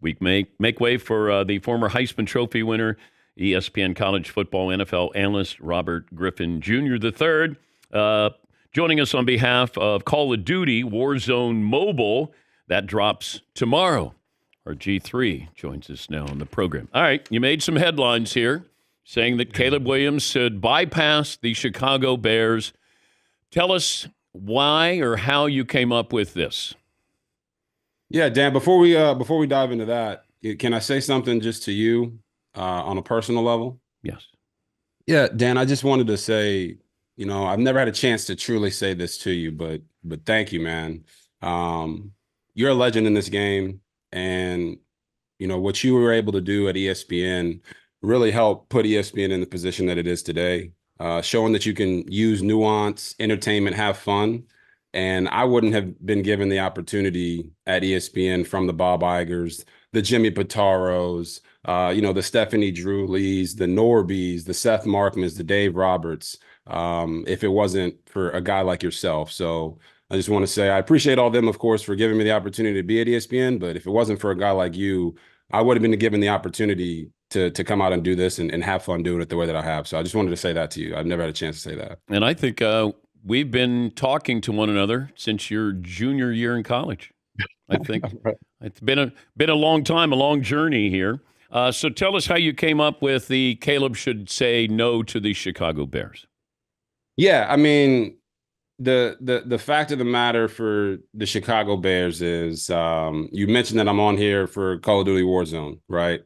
week. Make make way for uh, the former Heisman Trophy winner, ESPN college football NFL analyst Robert Griffin Jr. III, uh, joining us on behalf of Call of Duty Warzone Mobile. That drops tomorrow. RG3 joins us now on the program. All right, you made some headlines here saying that Caleb Williams should bypass the Chicago Bears. Tell us why or how you came up with this. Yeah, Dan. Before we uh before we dive into that, can I say something just to you uh, on a personal level? Yes. Yeah, Dan. I just wanted to say, you know, I've never had a chance to truly say this to you, but but thank you, man. Um, you're a legend in this game, and you know what you were able to do at ESPN really helped put ESPN in the position that it is today, uh, showing that you can use nuance, entertainment, have fun and I wouldn't have been given the opportunity at ESPN from the Bob Igers, the Jimmy Pitaros, uh, you know, the Stephanie Druleys, the Norbys, the Seth Markmans, the Dave Roberts, um, if it wasn't for a guy like yourself. So I just want to say I appreciate all them, of course, for giving me the opportunity to be at ESPN. But if it wasn't for a guy like you, I would have been given the opportunity to to come out and do this and, and have fun doing it the way that I have. So I just wanted to say that to you. I've never had a chance to say that. And I think uh, we've been talking to one another since your junior year in college. I think right. it's been a been a long time, a long journey here. Uh, so tell us how you came up with the Caleb should say no to the Chicago Bears. Yeah, I mean the the the fact of the matter for the Chicago Bears is um, you mentioned that I'm on here for Call of Duty Warzone, right?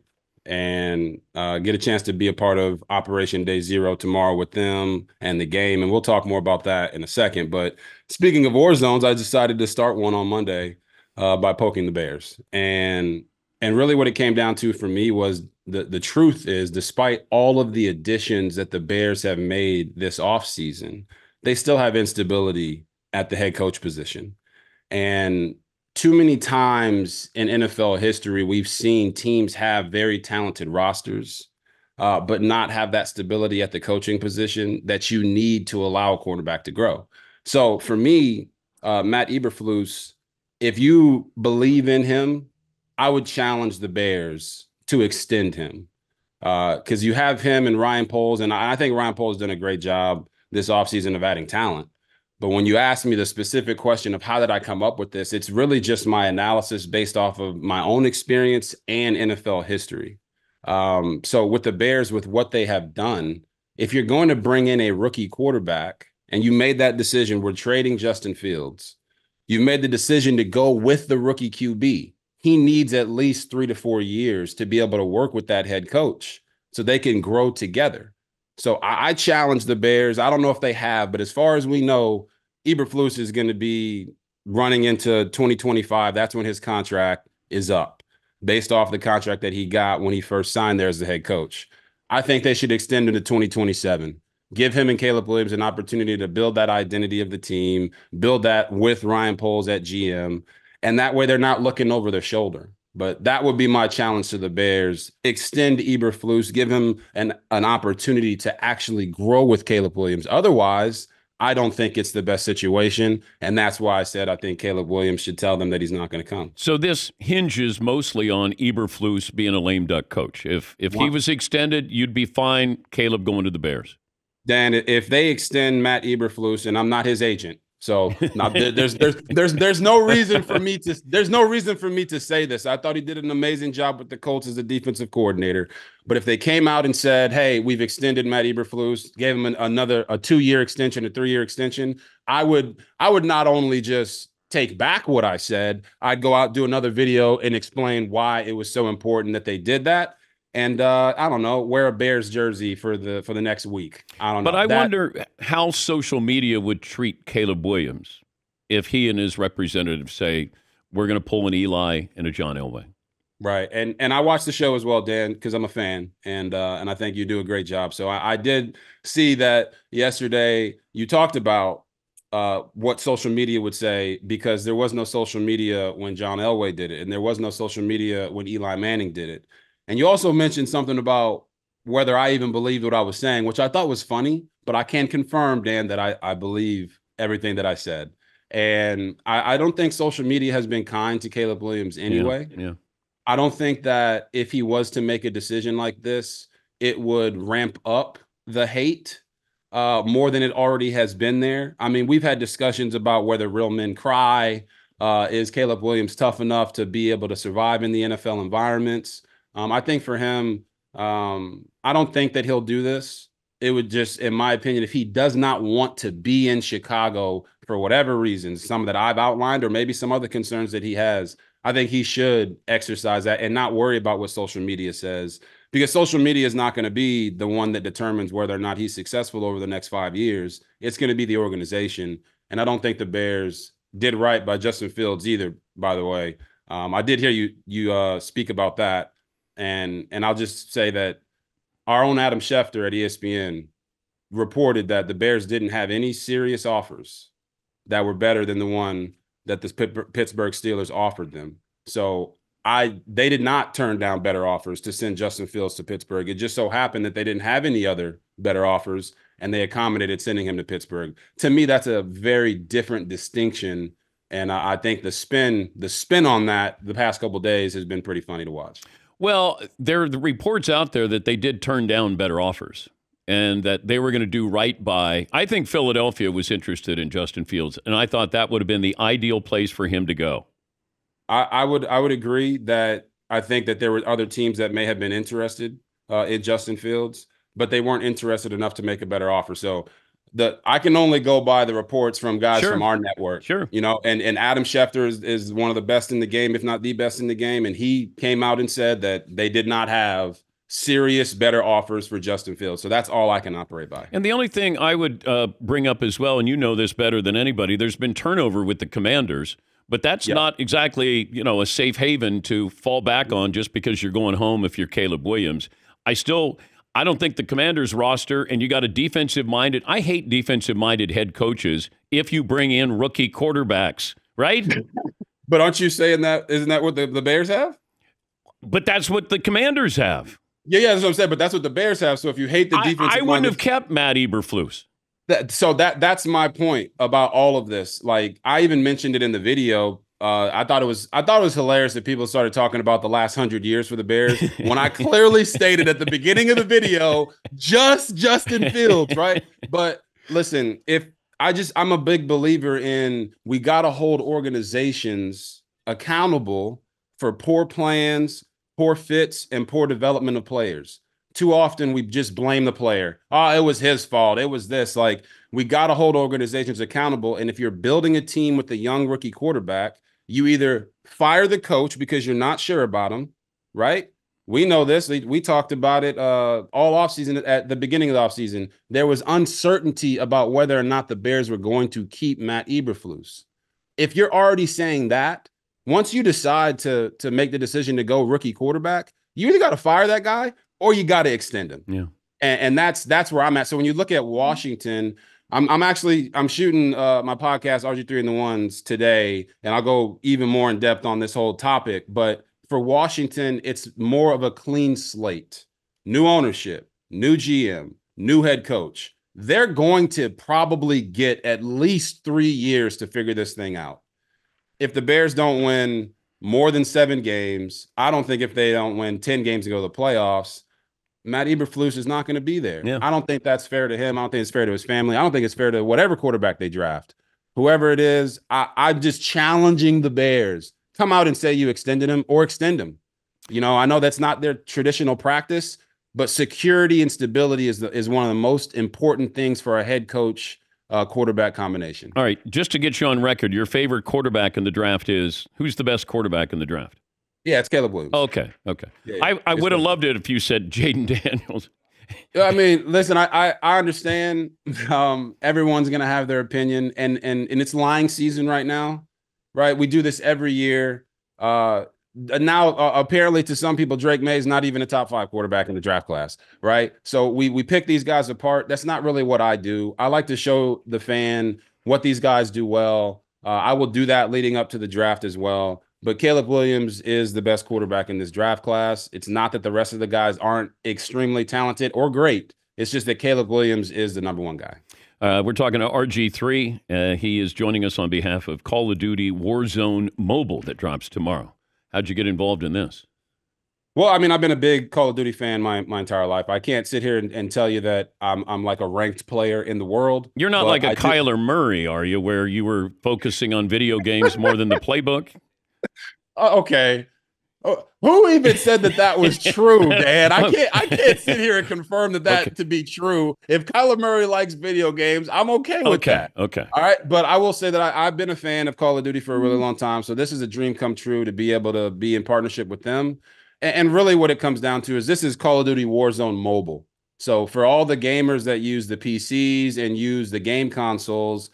And uh, get a chance to be a part of Operation Day Zero tomorrow with them and the game. And we'll talk more about that in a second. But speaking of war zones, I decided to start one on Monday uh, by poking the Bears. And and really what it came down to for me was the the truth is despite all of the additions that the Bears have made this offseason, they still have instability at the head coach position. And too many times in NFL history, we've seen teams have very talented rosters, uh, but not have that stability at the coaching position that you need to allow a quarterback to grow. So for me, uh, Matt Eberflus, if you believe in him, I would challenge the Bears to extend him because uh, you have him and Ryan Poles, and I think Ryan Poles done a great job this offseason of adding talent. But when you ask me the specific question of how did I come up with this, it's really just my analysis based off of my own experience and NFL history. Um, so with the Bears, with what they have done, if you're going to bring in a rookie quarterback and you made that decision, we're trading Justin Fields. You made the decision to go with the rookie QB. He needs at least three to four years to be able to work with that head coach so they can grow together. So I, I challenge the Bears. I don't know if they have, but as far as we know, Eberflus is going to be running into 2025. That's when his contract is up, based off the contract that he got when he first signed there as the head coach. I think they should extend him to 2027. Give him and Caleb Williams an opportunity to build that identity of the team, build that with Ryan Poles at GM, and that way they're not looking over their shoulder. But that would be my challenge to the Bears. Extend Eberflus, give him an, an opportunity to actually grow with Caleb Williams. Otherwise, I don't think it's the best situation. And that's why I said I think Caleb Williams should tell them that he's not going to come. So this hinges mostly on Eberflus being a lame duck coach. If if he was extended, you'd be fine Caleb going to the Bears. Dan, if they extend Matt Eberflus, and I'm not his agent, so now there's there's there's there's no reason for me to there's no reason for me to say this. I thought he did an amazing job with the Colts as a defensive coordinator. But if they came out and said, "Hey, we've extended Matt Eberflus, gave him an, another a two year extension, a three year extension," I would I would not only just take back what I said, I'd go out do another video and explain why it was so important that they did that and uh, I don't know, wear a Bears jersey for the for the next week. I don't know. But I that, wonder how social media would treat Caleb Williams if he and his representative say we're going to pull an Eli and a John Elway. Right, and and I watched the show as well, Dan, because I'm a fan, and uh, and I think you do a great job. So I, I did see that yesterday. You talked about uh, what social media would say because there was no social media when John Elway did it, and there was no social media when Eli Manning did it. And you also mentioned something about whether I even believed what I was saying, which I thought was funny, but I can confirm, Dan, that I, I believe everything that I said. And I, I don't think social media has been kind to Caleb Williams anyway. Yeah. yeah. I don't think that if he was to make a decision like this, it would ramp up the hate uh, more than it already has been there. I mean, we've had discussions about whether real men cry. Uh, is Caleb Williams tough enough to be able to survive in the NFL environments? Um, I think for him, um, I don't think that he'll do this. It would just, in my opinion, if he does not want to be in Chicago for whatever reasons, some that I've outlined, or maybe some other concerns that he has, I think he should exercise that and not worry about what social media says because social media is not going to be the one that determines whether or not he's successful over the next five years. It's going to be the organization. And I don't think the Bears did right by Justin Fields either, by the way. Um, I did hear you you uh, speak about that. And and I'll just say that our own Adam Schefter at ESPN reported that the Bears didn't have any serious offers that were better than the one that the Pittsburgh Steelers offered them. So I they did not turn down better offers to send Justin Fields to Pittsburgh. It just so happened that they didn't have any other better offers and they accommodated sending him to Pittsburgh. To me, that's a very different distinction. And I think the spin, the spin on that the past couple days has been pretty funny to watch. Well, there are the reports out there that they did turn down better offers and that they were going to do right by. I think Philadelphia was interested in Justin Fields, and I thought that would have been the ideal place for him to go. I, I would I would agree that I think that there were other teams that may have been interested uh, in Justin Fields, but they weren't interested enough to make a better offer. So the I can only go by the reports from guys sure. from our network. Sure. You know, and and Adam Schefter is, is one of the best in the game, if not the best in the game. And he came out and said that they did not have serious better offers for Justin Fields. So that's all I can operate by. And the only thing I would uh, bring up as well, and you know this better than anybody, there's been turnover with the commanders. But that's not exactly, you know, a safe haven to fall back on just because you're going home if you're Caleb Williams. I still I don't think the Commanders roster and you got a defensive minded I hate defensive minded head coaches if you bring in rookie quarterbacks, right? but aren't you saying that isn't that what the, the Bears have? But that's what the Commanders have. Yeah, yeah, that's what I'm saying. But that's what the Bears have. So if you hate the defense, I, I wouldn't have kept Matt Eberflus. That, so that that's my point about all of this. Like I even mentioned it in the video. Uh, I thought it was I thought it was hilarious that people started talking about the last hundred years for the Bears when I clearly stated at the beginning of the video just Justin Fields, right? But listen, if I just I'm a big believer in we got to hold organizations accountable for poor plans, poor fits, and poor development of players too often we just blame the player. Oh, it was his fault. It was this. Like we got to hold organizations accountable. And if you're building a team with a young rookie quarterback, you either fire the coach because you're not sure about him, right? We know this. We, we talked about it uh, all offseason at the beginning of the offseason. There was uncertainty about whether or not the Bears were going to keep Matt Eberflus. If you're already saying that, once you decide to to make the decision to go rookie quarterback, you either got to fire that guy or you got to extend him. Yeah. And, and, that's that's where I'm at. So when you look at Washington, I'm I'm actually I'm shooting uh, my podcast RG3 and the ones today, and I'll go even more in depth on this whole topic. But for Washington, it's more of a clean slate, new ownership, new GM, new head coach. They're going to probably get at least three years to figure this thing out. If the Bears don't win more than seven games, I don't think if they don't win 10 games to go to the playoffs, Matt Eberflus is not going to be there. Yeah. I don't think that's fair to him. I don't think it's fair to his family. I don't think it's fair to whatever quarterback they draft. Whoever it is, I, I'm just challenging the Bears. Come out and say you extended him or extend him. You know, I know that's not their traditional practice, but security and stability is the, is one of the most important things for a head coach uh, quarterback combination. All right, just to get you on record, your favorite quarterback in the draft is who's the best quarterback in the draft? Yeah, it's Caleb Williams. Okay, okay. Yeah, yeah. I, I would have loved it if you said Jayden Daniels. I mean, listen, I I, I understand. Um, everyone's gonna have their opinion, and and and it's lying season right now, right? We do this every year. Uh, now uh, apparently to some people Drake Maye is not even a top 5 quarterback in the draft class, right? So we we pick these guys apart. That's not really what I do. I like to show the fan what these guys do well. Uh, I will do that leading up to the draft as well. But Caleb Williams is the best quarterback in this draft class. It's not that the rest of the guys aren't extremely talented or great. It's just that Caleb Williams is the number one guy. Uh, we're talking to RG3. Uh, he is joining us on behalf of Call of Duty Warzone Mobile that drops tomorrow. How'd you get involved in this? Well, I mean, I've been a big Call of Duty fan my, my entire life. I can't sit here and, and tell you that I'm I'm like a ranked player in the world. You're not like a I Kyler Murray, are you, where you were focusing on video games more than the playbook? Uh, okay. Oh, who even said that that was true, man? I can't. I can't sit here and confirm that that Okay. to be true. If Kyler Murray likes video games, I'm okay with Okay, that. okay. All right, but I will say that I, I've been a fan of Call of Duty for a really long time. So this is a dream come true to be able to be in partnership with them. And, and really, what it comes down to is this is Call of Duty Warzone Mobile. So for all the gamers that use the PCs and use the game consoles,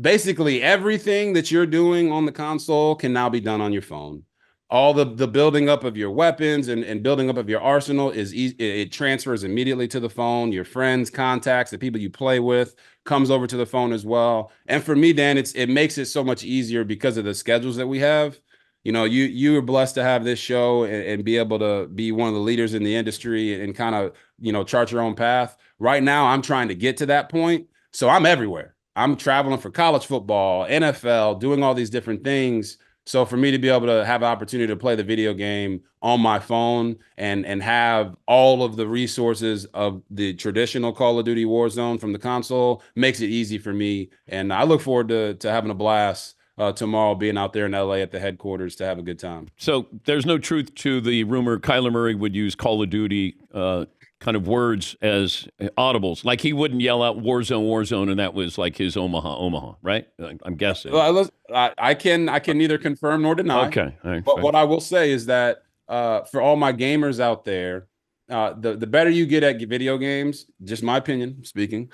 basically everything that you're doing on the console can now be done on your phone. All the the building up of your weapons and, and building up of your arsenal is. It transfers immediately to the phone. Your friends, contacts, the people you play with comes over to the phone as well. And for me, Dan, it's it makes it so much easier because of the schedules that we have. You know, you you are blessed to have this show and, and be able to be one of the leaders in the industry and kind of you know chart your own path. Right now, I'm trying to get to that point, so I'm everywhere. I'm traveling for college football, NFL, doing all these different things. So for me to be able to have an opportunity to play the video game on my phone and and have all of the resources of the traditional Call of Duty Warzone from the console makes it easy for me. And I look forward to to having a blast uh, tomorrow, being out there in LA at the headquarters to have a good time. So there's no truth to the rumor Kyler Murray would use Call of Duty uh, kind of words as audibles. Like he wouldn't yell out Warzone, Warzone, and that was like his Omaha, Omaha, right? I'm guessing. Well, I, I, can I can neither confirm nor deny. okay. Right, But fine. what I will say is that uh, for all my gamers out there, uh, the the better you get at video games, just my opinion speaking,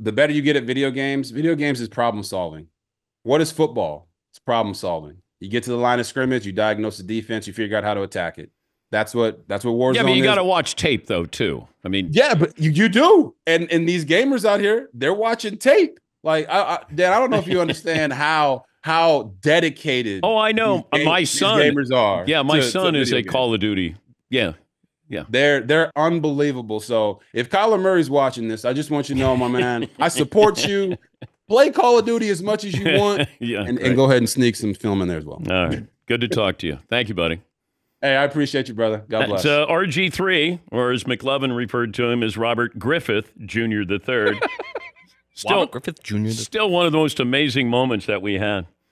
the better you get at video games. Video games is problem solving. What is football? It's problem solving. You get to the line of scrimmage, you diagnose the defense, you figure out how to attack it. That's what that's what Warzone yeah, but you got to watch tape though too. I mean, Yeah, but you, you do. And and these gamers out here, they're watching tape. Like I, I Dan, I don't know if you understand how how dedicated oh, I know. game- my these son. gamers are. Yeah, my to- to son is a games. Call of Duty. Yeah, yeah, They're they're unbelievable. So if Kyler Murray's watching this, I just want you to know, my man, I support you. Play Call of Duty as much as you want, yeah. and, and go ahead and sneak some film in there as well. All right. Good to talk to you. Thank you, buddy. Hey, I appreciate you, brother. God bless. Uh, RG3, or as McLovin referred to him as Robert Griffith Jr. the third. Still, Robert Griffith Jr. still one of the most amazing moments that we had.